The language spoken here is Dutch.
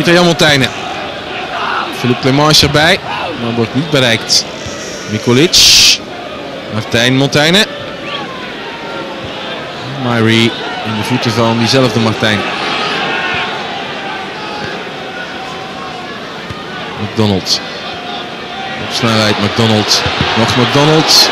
Pieter Jan Montaigne. Philippe Clemence erbij. Maar wordt niet bereikt. Mikolic. Martijn Montaigne. Myrie in de voeten van diezelfde Martijn. McDonald. Op snelheid McDonald. Nog McDonald.